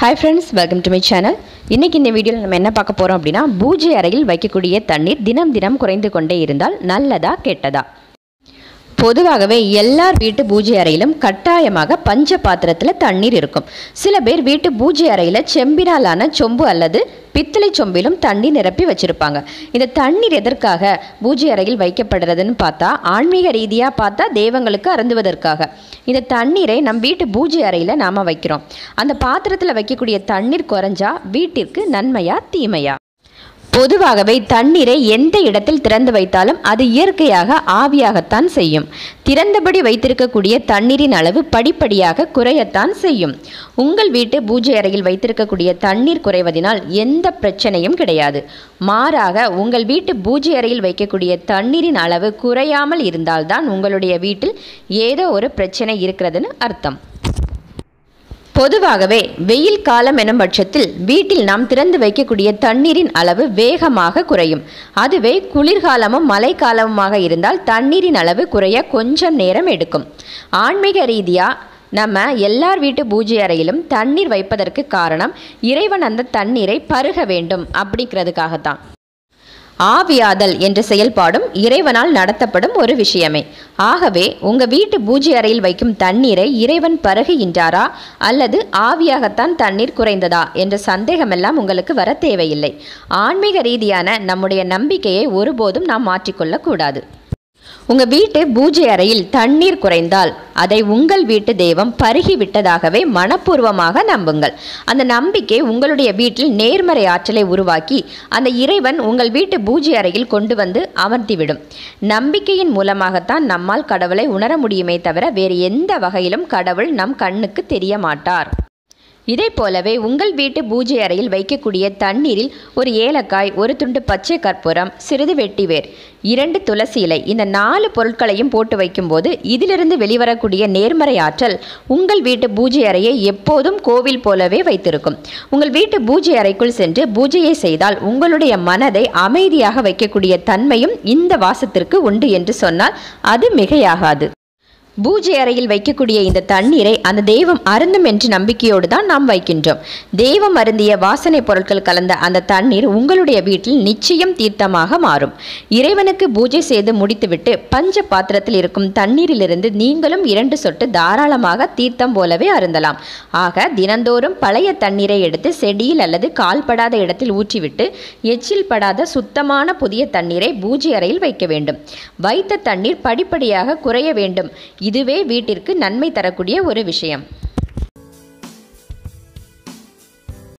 Hi friends welcome to my channel இன்றைக்கி இந்த வீடியோவில் நம்ம என்ன பார்க்க போகிறோம் அப்படின்னா பூஜை அறையில் வைக்கக்கூடிய தண்ணீர் தினம் தினம் குறைந்து கொண்டே இருந்தால் நல்லதா கெட்டதா? பொதுவாகவே எல்லார் வீட்டு பூஜை அறையிலும் கட்டாயமாக பஞ்ச பாத்திரத்தில் தண்ணீர் இருக்கும். சில பேர் வீட்டு பூஜை அறையில் செம்பினாலான சொம்பு அல்லது பித்தளை சொம்பிலும் தண்ணி நிரப்பி வச்சுருப்பாங்க. இந்த தண்ணீர் எதற்காக பூஜை அறையில் வைக்கப்படுறதுன்னு பார்த்தா ஆன்மீக ரீதியாக பார்த்தா தெய்வங்களுக்கு அருந்துவதற்காக. இந்த தண்ணீரை நம் வீட்டு பூஜை அறையில் நாம் வைக்கிறோம். அந்த பாத்திரத்தில் வைக்கக்கூடிய தண்ணீர் குறைஞ்சா வீட்டிற்கு நன்மையா தீமையா? பொதுவாகவே தண்ணீரை எந்த இடத்தில் திறந்து வைத்தாலும் அது இயற்கையாக ஆவியாகத்தான் செய்யும். திறந்தபடி வைத்திருக்கக்கூடிய தண்ணீரின் அளவு படிப்படியாக குறையத்தான் செய்யும். உங்கள் வீட்டு பூஜை அறையில் வைத்திருக்கக்கூடிய தண்ணீர் குறைவதனால் எந்த பிரச்சனையும் கிடையாது. மாறாக உங்கள் வீட்டு பூஜை அறையில் வைக்கக்கூடிய தண்ணீரின் அளவு குறையாமல் இருந்தால்தான் உங்களுடைய வீட்டில் ஏதோ ஒரு பிரச்சனை இருக்கிறதுன்னு அர்த்தம். பொதுவாகவே வெயில் காலம் எனும் பட்சத்தில் வீட்டில் நாம் திறந்து வைக்கக்கூடிய தண்ணீரின் அளவு வேகமாக குறையும். அதுவே குளிர்காலமும் மழைக்காலமுமாக இருந்தால் தண்ணீரின் அளவு குறைய கொஞ்சம் நேரம் எடுக்கும். ஆன்மீக ரீதியாக நம்ம எல்லார் வீட்டு பூஜை அறையிலும் தண்ணீர் வைப்பதற்கு காரணம் இறைவன் அந்த தண்ணீரை பருக வேண்டும் அப்படிங்கிறதுக்காகத்தான். ஆவியாதல் என்ற செயல்பாடும் இறைவனால் நடத்தப்படும் ஒரு விஷயமே. ஆகவே உங்க வீட்டு பூஜை அறையில் வைக்கும் தண்ணீரை இறைவன் பருகுகின்றாரா அல்லது ஆவியாகத்தான் தண்ணீர் குறைந்ததா? என்ற சந்தேகமெல்லாம் உங்களுக்கு வர தேவையில்லை. ஆன்மீக ரீதியான நம்முடைய நம்பிக்கையை ஒருபோதும் நாம் மாற்றிக்கொள்ளக்கூடாது. உங்க வீட்டு பூஜை அறையில் தண்ணீர் குறைந்தால் அதை உங்கள் வீட்டு தெய்வம் பருகி விட்டதாகவே மனப்பூர்வமாக நம்புங்கள். அந்த நம்பிக்கை உங்களுடைய வீட்டில் நேர்மறை ஆற்றலை உருவாக்கி அந்த இறைவன் உங்கள் வீட்டு பூஜை அறையில் கொண்டு வந்து அமர்த்திவிடும். நம்பிக்கையின் மூலமாகத்தான் நம்மால் கடவுளை உணர முடியுமே தவிர வேறு எந்த வகையிலும் கடவுள் நம் கண்ணுக்கு தெரிய மாட்டார். இதே போலவே உங்கள் வீட்டு பூஜை அறையில் வைக்கக்கூடிய தண்ணீரில் ஒரு ஏலக்காய் ஒரு துண்டு பச்சை கற்பூரம் சிறிது வெட்டிவேர். இரண்டு துளசி இலை. இந்த நாலு பொருட்களையும் போட்டு வைக்கும்போது இதிலிருந்து வெளிவரக்கூடிய நேர்மறை ஆற்றல் உங்கள் வீட்டு பூஜை அறையை எப்போதும் கோவில் போலவே வைத்திருக்கும். உங்கள் வீட்டு பூஜை அறைக்குள் சென்று பூஜையை செய்தால் உங்களுடைய மனதை அமைதியாக வைக்கக்கூடிய தன்மையும் இந்த வாசத்திற்கு உண்டு என்று சொன்னால் அது மிகையாகாது. பூஜை அறையில் வைக்கக்கூடிய இந்த தண்ணீரை அந்த தெய்வம் அருந்தும் என்று நம்பிக்கையோடு தான் நாம் வைக்கின்றோம். தெய்வம் அருந்திய வாசனை பொருட்கள் கலந்த அந்த தண்ணீர் உங்களுடைய வீட்டில் நிச்சயம் தீர்த்தமாக மாறும். இறைவனுக்கு பூஜை செய்து முடித்துவிட்டு பஞ்ச பாத்திரத்தில் இருக்கும் தண்ணீரிலிருந்து நீங்களும் இரண்டு சொட்டு தாராளமாக தீர்த்தம் போலவே அருந்தலாம். ஆக தினந்தோறும் பழைய தண்ணீரை எடுத்து செடியில் அல்லது கால்படாத இடத்தில் ஊற்றிவிட்டு எச்சில் படாத சுத்தமான புதிய தண்ணீரை பூஜை அறையில் வைக்க வேண்டும். வைத்த தண்ணீர் படிப்படியாக குறைய வேண்டும். இதுவே வீட்டிற்கு நன்மை தரக்கூடிய ஒரு விஷயம்.